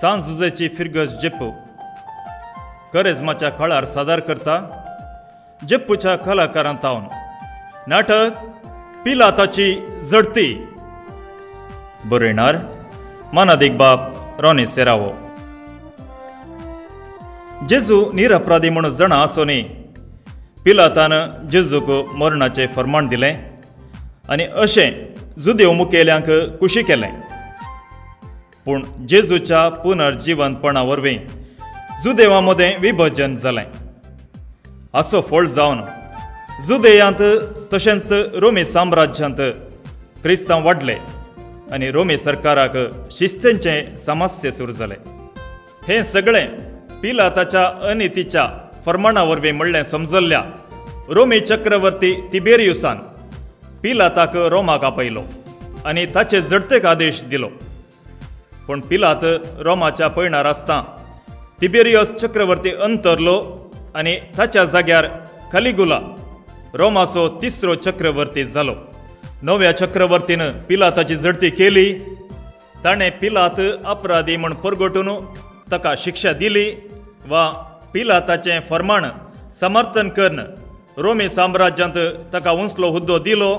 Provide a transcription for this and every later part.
सांज झुजेची फिरगस जेप्पू करेजमाच्या खळार सादर करता जेप्पूच्या कलाकारांतावन नाटक पिलाताची जडती बरयणार मानादीक बाब रॉनी सेरावो जेजू निरपराधी म्हणून जाणा आसोनी पिलातान जेजूक मरणाचें फरमाण दिलें आनी अशें जुदेव मुखेल्यांक कुशी केलें पूण जेजूच्या पुनर्जिवनपणा वरवीं जुदेवा मदें विभजन जालें असो फळ जावन जुदेयांत तशेंच रोमी साम्राज्यांत क्रिस्तांव वाडले आनी रोमी सरकाराक शिस्तेंचें समस्या सुरू जालें हें सगळें पिलाताच्या अनितीच्या फर्माणा वरवीं म्हणलें समजल्ल्या रोमी चक्रवर्ती तिबेरियुसान पिलाताक रोमाक आपयलो आनी ताचे जडतेक आदेश दिलो. पूण पिलात रोमाच्या पळणार आसता तिबेरियस चक्रवर्ती अंतरलो आनी ताच्या जाग्यार कलिगुला रोमाचो तिसरो चक्रवर्ती जालो नव्या चक्रवर्तीन पिलाताची जडती केली. ताणें पिलात अपराधी म्हूण परगटून ताका शिक्षा दिली वा पिलाताचें फर्माण समर्थन करन रोमी साम्राज्यांत ताका उंचलो हुद्दो दिलो.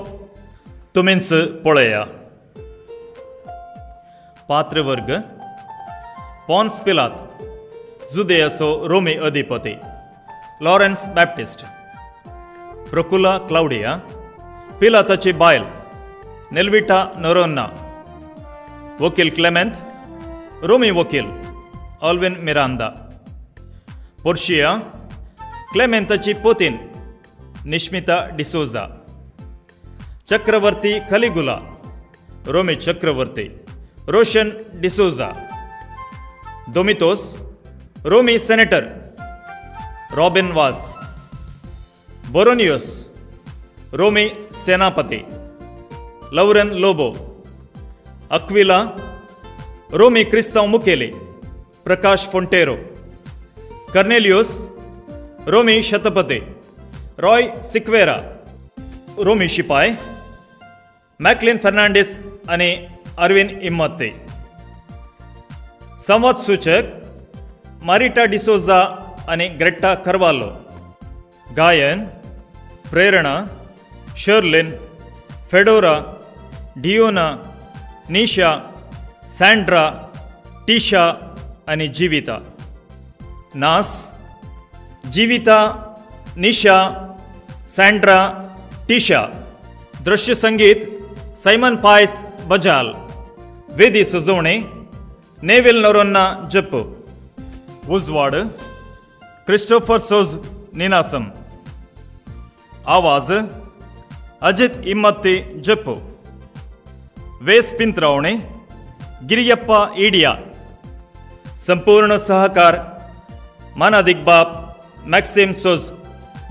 तुमीच पळया. पात्रवर्ग पॉन्स पिलात जुदेअसो रोमी अधिपती लॉरेन्स बॅप्टिस्ट प्रकुला क्लाउडिया पिलाताची बायल नेल्विटा नोरोन्ना वकील क्लेमेंथ रोमी वकील ऑल्विन मिरांदा पोर्शिया क्लेमेंताची पोतीन निश्मिता डिसोजा चक्रवर्ती कलिगुला रोमी चक्रवर्ती रोशन डिसोजा डोमितोस रोमी सेनेटर रॉबिन वास बोरोनियोस रोमी सेनापती लवरन लोबो अक्विला रोमी क्रिस्ताव मुकेले प्रकाश फोंटेरो कर्नेलियोस रोमी शतपती रॉय सिक्वेरा रोमी शिपाय मॅकलिन फर्नांडीस आणि अरविंद इम्मते. संवाद सूचक मारिटा डिसोजा आणि ग्रेट्टा करवालो. गायन प्रेरणा शर्लिन फेडोरा डिओना निशा सँड्रा टीशा आणि जीविता. नास जीविता निशा सँड्रा टीशा. दृश्य संगीत सैमन पायस बजाल. वेदी सुजोवणे नेविल नोरोन्ना जप उजवाड क्रिस्टोफर सोज निनासम. आवाज अजित इम्मत्ती जप वेस पिंत्रावणे गिरियप्पा इडिया. संपूर्ण सहकार मानादिक बाप मॅक्सिम सोज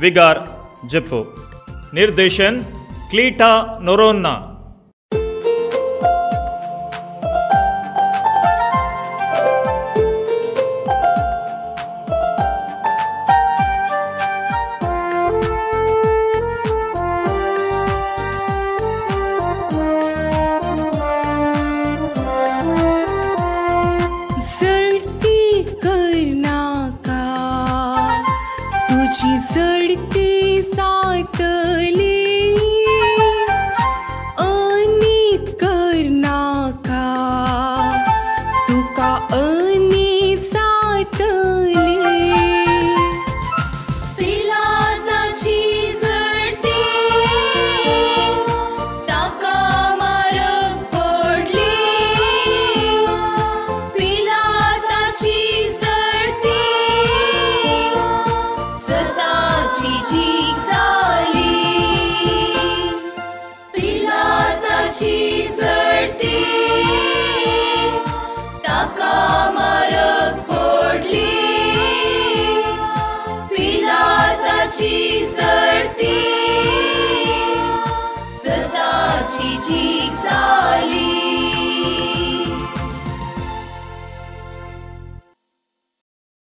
विगार जप्पो. निर्देशन क्लीटा नोरोन्ना. तुझी सातली. सदा जि जी साली